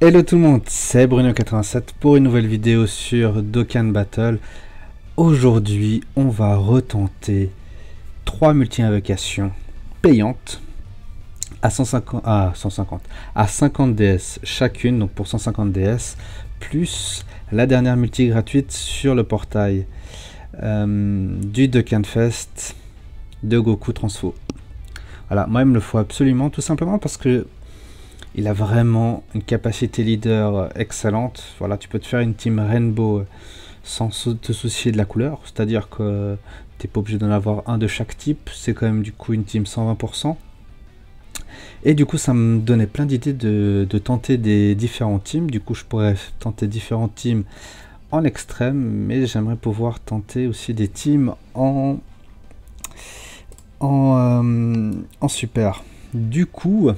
Hello tout le monde, c'est Bruno87 pour une nouvelle vidéo sur Dokkan Battle. Aujourd'hui, on va retenter 3 multi-invocations payantes à 150, à 150, à 50 DS chacune, donc pour 150 DS, plus la dernière multi gratuite sur le portail euh, du Dokkan Fest de Goku Transfo. Voilà, moi il me le faut absolument, tout simplement parce que il a vraiment une capacité leader excellente. Voilà, tu peux te faire une team Rainbow sans te soucier de la couleur. C'est-à-dire que tu n'es pas obligé d'en avoir un de chaque type. C'est quand même du coup une team 120%. Et du coup, ça me donnait plein d'idées de, tenter des différents teams. Du coup, je pourrais tenter différents teams en extrême, mais j'aimerais pouvoir tenter aussi des teams en, euh, en super. Du coup,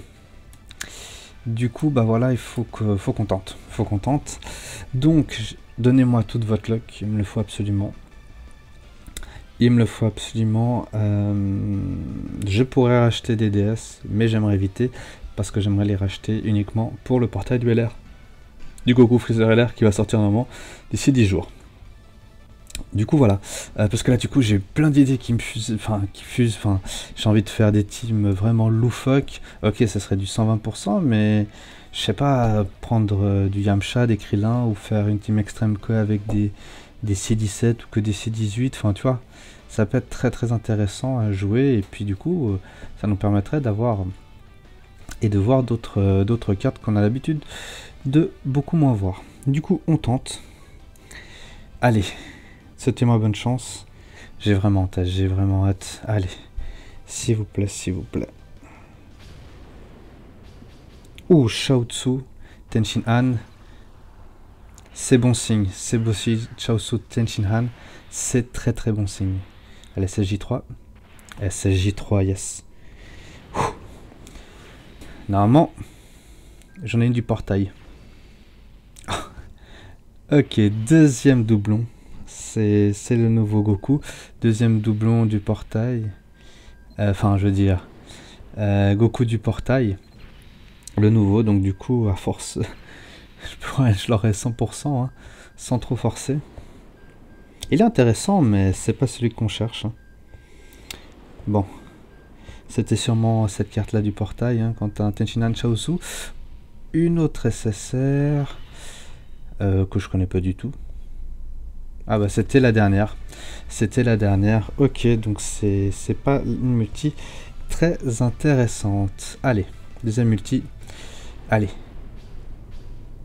du coup, bah voilà, il faut que, faut qu'on tente, faut qu'on. Donc, donnez-moi toute votre luck, il me le faut absolument. Il me le faut absolument. Euh, je pourrais racheter des DS, mais j'aimerais éviter parce que j'aimerais les racheter uniquement pour le portail du LR. Du Goku Freezer LR qui va sortir normalement d'ici 10 jours. Du coup, voilà. Euh, parce que là, du coup, j'ai plein d'idées qui me fusent. Enfin, qui fusent. Enfin, j'ai envie de faire des teams vraiment loufoques. Ok, ça serait du 120%, mais je sais pas, prendre euh, du Yamcha, des Krillin, ou faire une team extrême que avec des, des C17 ou que des C18. Enfin, tu vois, ça peut être très très intéressant à jouer. Et puis, du coup, euh, ça nous permettrait d'avoir. Et de voir d'autres d'autres cartes qu'on a l'habitude de beaucoup moins voir. Du coup, on tente. Allez, Souhaitez-moi bonne chance. J'ai vraiment hâte, j'ai vraiment hâte. Allez, s'il vous plaît, s'il vous plaît. Ouh, Shaotsu, Tenshin Han. C'est bon signe, c'est bon signe, Shaotsu, Tenshin Han. C'est très très bon signe. Allez, SSJ3. SSJ3, yes. Normalement, j'en ai une du portail. ok, deuxième doublon c'est le nouveau Goku. Deuxième doublon du portail. Euh, enfin, je veux dire, euh, Goku du portail. Le nouveau, donc du coup, à force, je l'aurai 100%, hein, sans trop forcer. Il est intéressant, mais c'est pas celui qu'on cherche. Hein. Bon, c'était sûrement cette carte-là du portail, hein, quand un Tenchinan Chaosu. Une autre SSR, euh, que je connais pas du tout. Ah bah c'était la dernière. C'était la dernière. Ok, donc c'est pas une multi très intéressante. Allez, deuxième multi. Allez.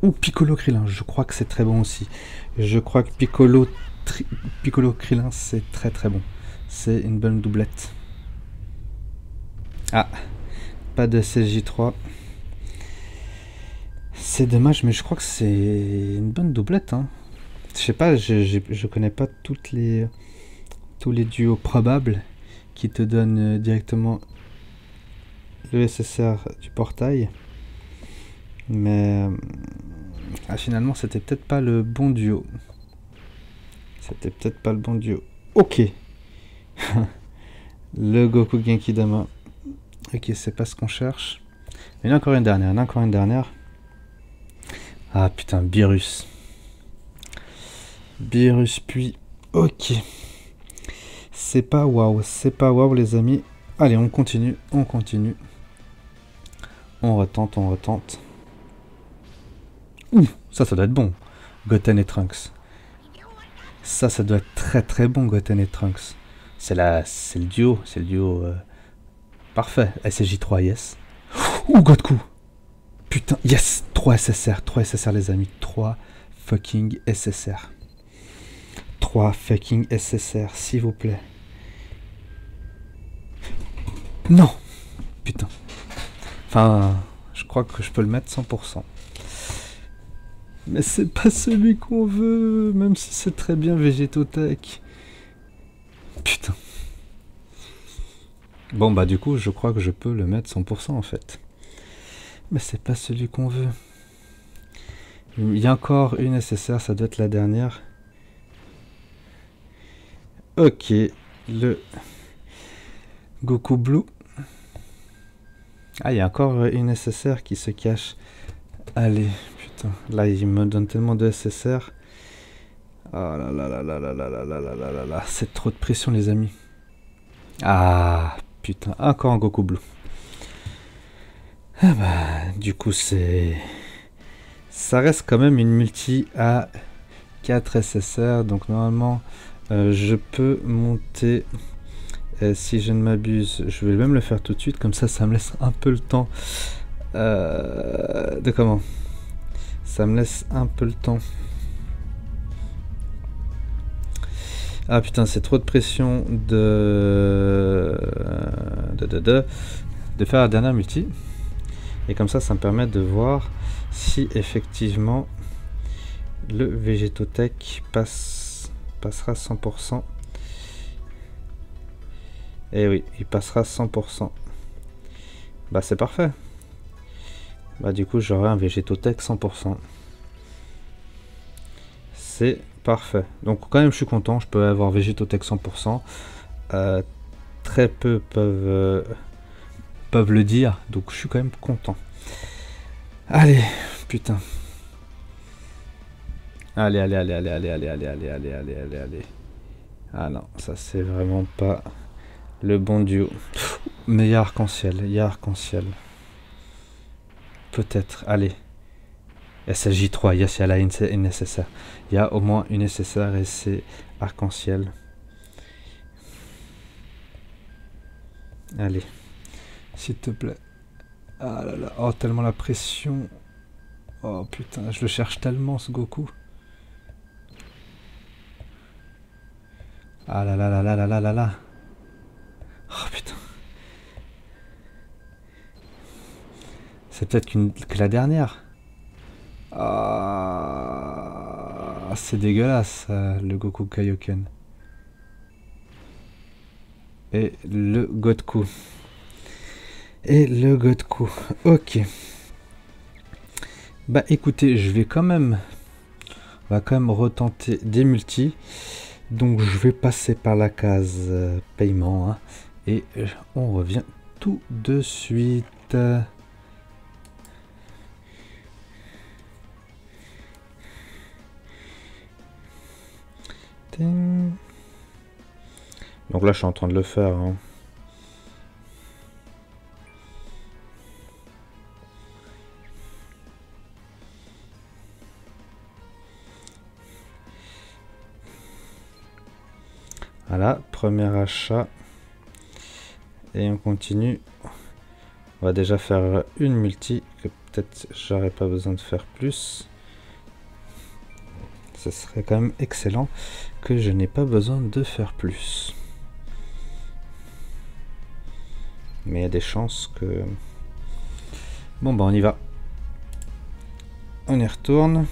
Ou Piccolo Krillin, je crois que c'est très bon aussi. Je crois que Piccolo, Krillin, c'est très très bon. C'est une bonne doublette. Ah, pas de CJ3. C'est dommage, mais je crois que c'est une bonne doublette. Hein. Je sais pas, je, je, connais pas toutes les, tous les duos probables qui te donnent euh, directement le SSR du portail. Mais euh, ah, finalement, c'était peut-être pas le bon duo. C'était peut-être pas le bon duo. Ok. le Goku Genki Dama. Ok, c'est pas ce qu'on cherche. Il y en a encore une dernière. Il y en a encore une dernière. Ah putain, Virus. Virus puis. Ok. C'est pas waouh, c'est pas waouh les amis. Allez, on continue, on continue. On retente, on retente. Ouh, ça, ça doit être bon. Goten et Trunks. Ça, ça doit être très très bon, Goten et Trunks. C'est la, c'est le duo, c'est le duo euh, parfait. SSJ3, yes. Ouh, Godku. Putain, yes, 3 SSR, 3 SSR les amis, 3 fucking SSR. 3 fucking SSR, s'il vous plaît. Non Putain. Enfin, je crois que je peux le mettre 100%. Mais c'est pas celui qu'on veut, même si c'est très bien Végétotech. Putain. Bon bah du coup, je crois que je peux le mettre 100% en fait. Mais c'est pas celui qu'on veut. Il y a encore une SSR, ça doit être la dernière. Ok, le Goku Blue. Ah, il y a encore une nécessaire qui se cache. Allez, putain. Là, il me donne tellement de SSR. Oh là là là là là là là là là là là là. C'est trop de pression, les amis. Ah, putain. Encore un Goku Blue. Ah bah, du coup, c'est... Ça reste quand même une multi à 4 SSR. Donc, normalement, euh, je peux monter... Euh, si je ne m'abuse, je vais même le faire tout de suite. Comme ça, ça me laisse un peu le temps... Euh, de comment? Ça me laisse un peu le temps Ah putain, c'est trop de pression de... De, de, de... faire la dernière multi. Et comme ça, ça me permet de voir si effectivement le Végétotech passe, passera 100%. Et eh oui, il passera 100%. Bah c'est parfait. Bah du coup j'aurai un Végétotech 100%. C'est Parfait. Donc quand même je suis content, je peux avoir Végétotech 100%. Euh, très peu peuvent, euh, peuvent le dire, donc je suis quand même content. Allez, putain. Allez, allez, allez, allez, allez, allez, allez, allez, allez, allez, allez. Ah non, ça c'est vraiment pas le bon duo. Mais il y a arc-en-ciel, il y a arc-en-ciel. Peut-être, allez. SSJ3, yes, il y a la nécessaire. Il y a au moins une nécessaire et c'est arc-en-ciel. Allez, s'il te plaît. Ah là là, oh tellement la pression. Oh putain, je le cherche tellement ce Goku. Ah là là là là là là là là. Oh putain. C'est peut-être que la dernière. Ah, c'est dégueulasse, le Goku Kaioken. Et le Godku. Et le Godku. Ok. Bah écoutez, je vais quand même... On va quand même retenter des multis. Donc je vais passer par la case euh, paiement. Hein. et on revient tout de suite. Donc là, je suis en train de le faire. Hein. Voilà, premier achat. Et on continue. On va déjà faire une multi, que peut-être j'aurais pas besoin de faire plus. Ce serait quand même excellent que je n'ai pas besoin de faire plus. Mais il y a des chances que... Bon bah on y va. On y retourne.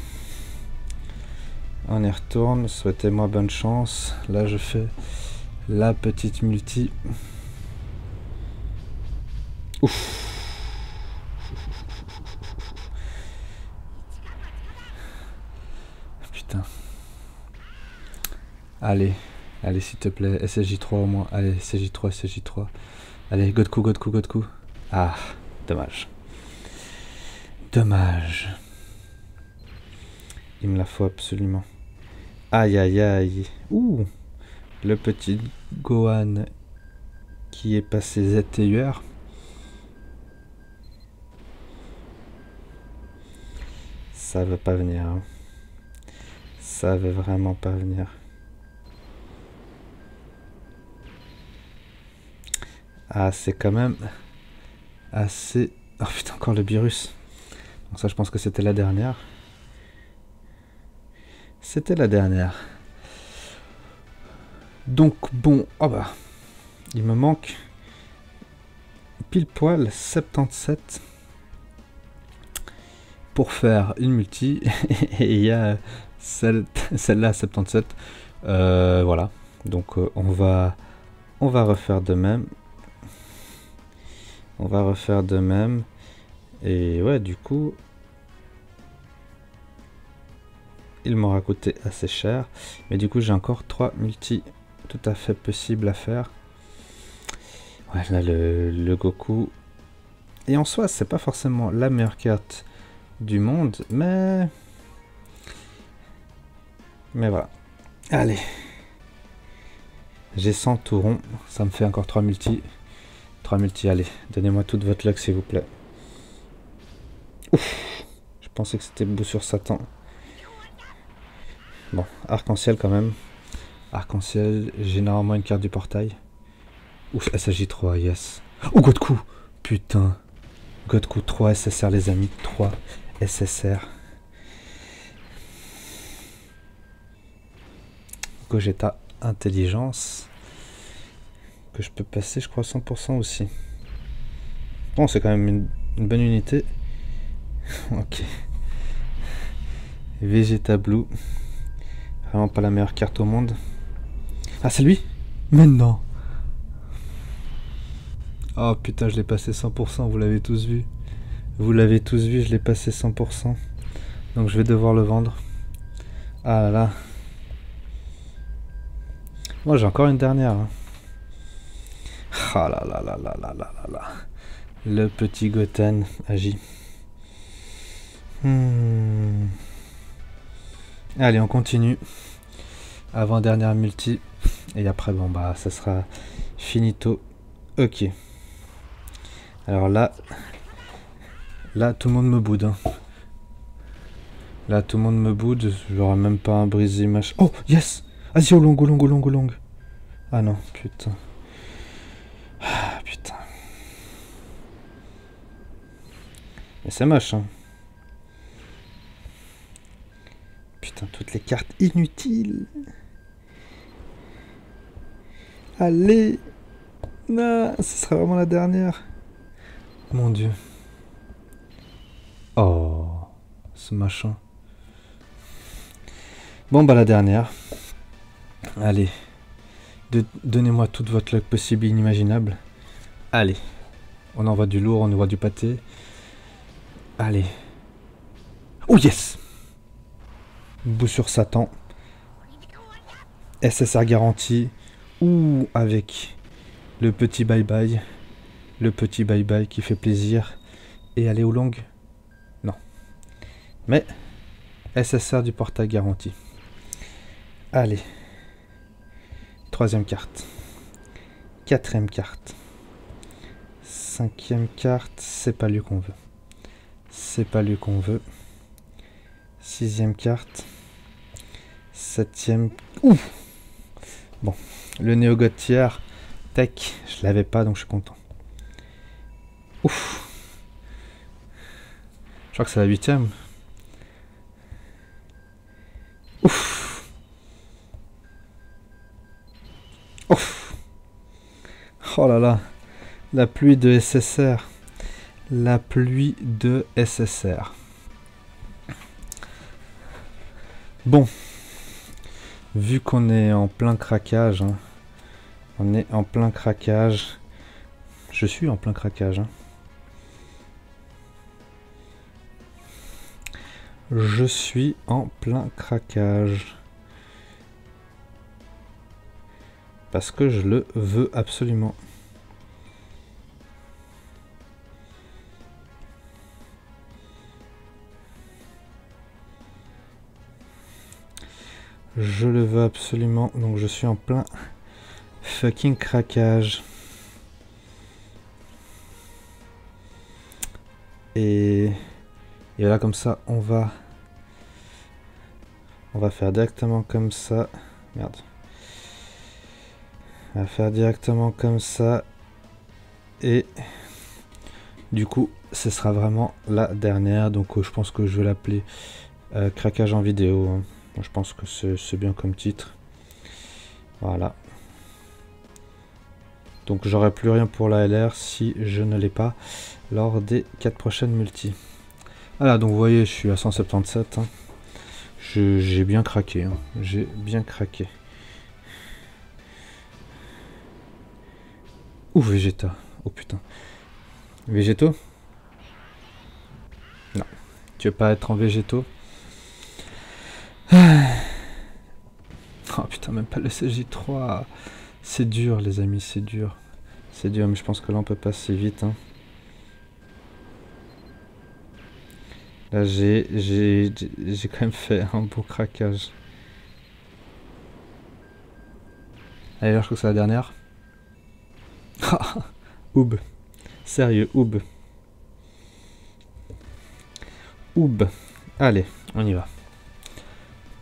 On y retourne. Souhaitez-moi bonne chance. Là je fais la petite multi. Ouf. Allez, allez s'il te plaît, SSJ3 au moins. Allez, SSJ3, SSJ3. Allez, Godku, Godku, Godku. Ah, dommage. Dommage. Il me la faut absolument. Aïe, aïe, aïe. Ouh Le petit Gohan qui est passé ZTUR. Ça veut pas venir. Hein. Ça veut vraiment pas venir. Ah, c'est quand même assez... Oh putain, encore le virus. Donc ça, je pense que c'était la dernière. C'était la dernière. Donc, bon, oh bah, il me manque pile poil 77 pour faire une multi. Et il y a celle-là, 77. Euh, voilà. Donc, euh, on va, on va refaire de même. On va refaire de même. Et ouais, du coup, il m'aura coûté assez cher. Mais du coup, j'ai encore trois multi tout à fait possibles à faire. Ouais, là, le, Goku. Et en soi, c'est pas forcément la meilleure carte du monde, mais... Mais voilà. Allez. J'ai 100 tourons, ça me fait encore 3 multi. 3 multi, allez, donnez-moi toute votre luck s'il vous plaît. Ouf, je pensais que c'était beau sur Satan. Bon, arc-en-ciel quand même. Arc-en-ciel, généralement une carte du portail. Ouf, SSJ3, yes. Oh, god coup Putain. God coup 3 SSR les amis, 3 SSR. Gogeta intelligence. Que je peux passer, je crois, 100% aussi. Bon, c'est quand même une, bonne unité. ok. Vegeta Blue. Vraiment pas la meilleure carte au monde. Ah, c'est lui? Maintenant Oh putain, je l'ai passé 100%, vous l'avez tous vu. Vous l'avez tous vu, je l'ai passé 100%. Donc je vais devoir le vendre. Ah là là. Moi j'ai encore une dernière. Hein. Ah là là là là là là là là. Le petit Goten agit. Hmm. Allez, on continue. Avant dernière multi. Et après, bon bah ça sera finito. Ok. Alors là, là tout le monde me boude. Hein. Là tout le monde me boude. J'aurai même pas un brisé machin. Oh yes Vas-y, au long, au long, au long, au long. Ah non, putain. Ah, putain. Mais c'est moche, hein. Toutes les cartes inutiles. Allez. Non, ce sera vraiment la dernière. Mon dieu. Oh, ce machin. Bon, bah la dernière. Allez. Donnez-moi toute votre luck possible et inimaginable. Allez. On envoie du lourd, on envoie du pâté. Allez. Oh yes Bout sur Satan. SSR garantie. Ou avec le petit bye-bye. Le petit bye-bye qui fait plaisir. Et aller au long Non. Mais SSR du portail garanti. Allez. Troisième carte. Quatrième carte. Cinquième carte, c'est pas lui qu'on veut. C'est pas lui qu'on veut. Sixième carte. Septième... Ouh Bon, le néo tiers. Tech, je l'avais pas donc je suis content. Ouf Je crois que c'est la huitième. Oh là là, la pluie de SSR. La pluie de SSR. Bon, vu qu'on est en plein craquage, hein, on est en plein craquage. Je suis en plein craquage. Hein. Je suis en plein craquage. Parce que je le veux absolument. Je le veux absolument, donc je suis en plein fucking craquage. Et, et là comme ça, on va on va faire directement comme ça. Merde. On va faire directement comme ça. Et du coup, ce sera vraiment la dernière. Donc euh, je pense que je vais l'appeler euh, craquage en vidéo. Hein. Je pense que c'est bien comme titre. Voilà. Donc j'aurai plus rien pour la LR si je ne l'ai pas lors des 4 prochaines multi. Voilà, donc vous voyez, je suis à 177. Hein. J'ai bien craqué. Hein. J'ai bien craqué. Ou Vegeta. Oh putain. Végétaux Non. Tu veux pas être en végétaux Oh putain, même pas le CJ3. C'est dur, les amis, c'est dur. C'est dur, mais je pense que là, on peut passer vite. Hein. Là, j'ai quand même fait un beau craquage. Allez, là, je crois que c'est la dernière. Oub. Sérieux, Oub. Oub. Allez, on y va.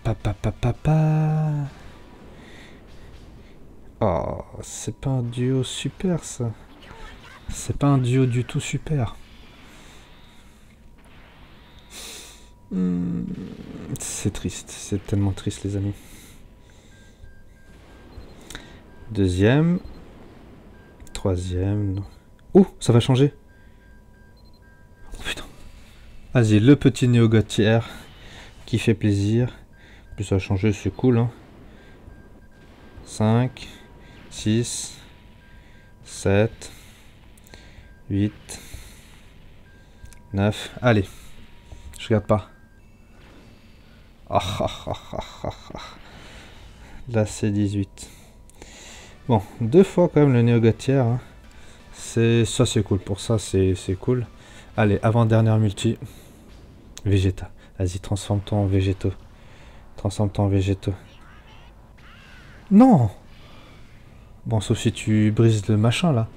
Papa, papa, papa. Oh, c'est pas un duo super, ça. C'est pas un duo du tout super. Hmm, c'est triste, c'est tellement triste les amis. Deuxième. Troisième. Oh, ça va changer. Oh putain. Vas-y, le petit néo qui fait plaisir. Plus ça a changé, c'est cool. Hein. 5, 6, 7, 8, 9. Allez, je regarde pas. Ah, ah, ah, Là, c'est 18. Bon, deux fois quand même le néo hein. C'est ça, c'est cool. Pour ça, c'est cool. Allez, avant-dernière multi. Végéta. Vas-y, transforme-toi en végétaux. Transforme-toi en végétaux. Non Bon, sauf si tu brises le machin, là.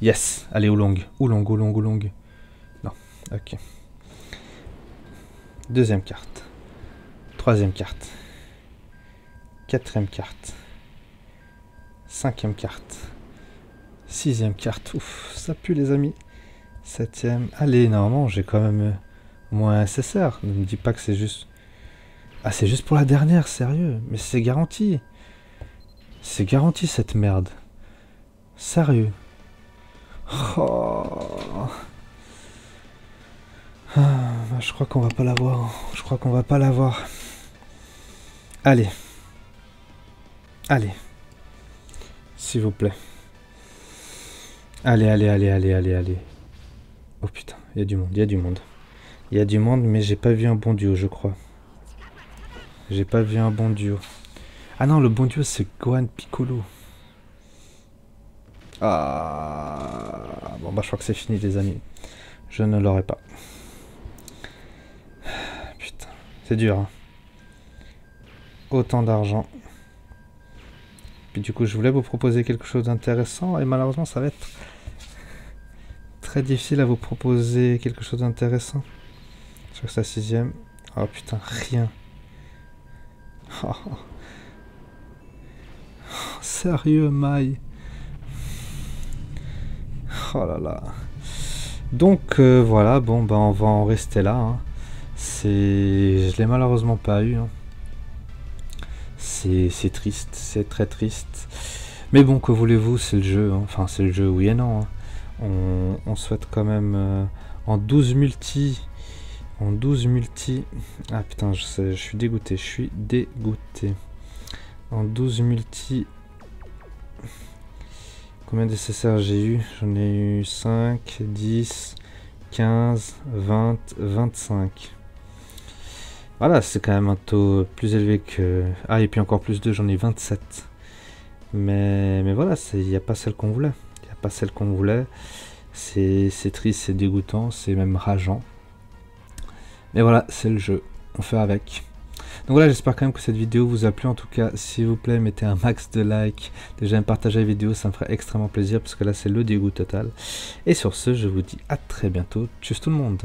Yes Allez, Oulong. Oulong, Oulong, Oulong. Non, ok. Deuxième carte. Troisième carte. Quatrième carte. Cinquième carte. Sixième carte. Ouf, ça pue les amis. Septième. Allez, normalement, j'ai quand même moins SSR. Ne me dis pas que c'est juste... Ah, c'est juste pour la dernière, sérieux. Mais c'est garanti. C'est garanti cette merde. Sérieux. Oh. Ah, je crois qu'on va pas l'avoir. Je crois qu'on va pas l'avoir. Allez. Allez. S'il vous plaît. Allez, allez, allez, allez, allez, allez. Oh putain, il y a du monde, il y a du monde. Il y a du monde, mais j'ai pas vu un bon duo, je crois. J'ai pas vu un bon duo. Ah non, le bon duo, c'est Gohan Piccolo. Ah Bon, bah je crois que c'est fini, les amis. Je ne l'aurai pas. C'est dur. Hein. Autant d'argent. Puis du coup, je voulais vous proposer quelque chose d'intéressant et malheureusement, ça va être très difficile à vous proposer quelque chose d'intéressant. C'est la sixième. Oh putain, rien. Oh. sérieux, Maï. Oh là là. Donc euh, voilà, bon, ben on va en rester là. Hein. C'est, je l'ai malheureusement pas eu. Hein. C'est triste, c'est très triste. Mais bon, que voulez-vous, c'est le jeu. Hein. Enfin, c'est le jeu, oui et non. Hein. On, souhaite quand même euh, en 12 multi. En 12 multi. Ah putain, je, sais, je suis dégoûté, je suis dégoûté. En 12 multi. Combien de SSR j'ai eu? J'en ai eu 5, 10, 15, 20, 25. Voilà, c'est quand même un taux plus élevé que... Ah, et puis encore plus de, j'en ai 27. Mais, mais voilà, il n'y a pas celle qu'on voulait. Il n'y a pas celle qu'on voulait. C'est triste, c'est dégoûtant, c'est même rageant. Mais voilà, c'est le jeu. On fait avec. Donc voilà, j'espère quand même que cette vidéo vous a plu. En tout cas, s'il vous plaît, mettez un max de likes. Déjà, partager la vidéo, ça me ferait extrêmement plaisir parce que là, c'est le dégoût total. Et sur ce, je vous dis à très bientôt. Tchuss tout le monde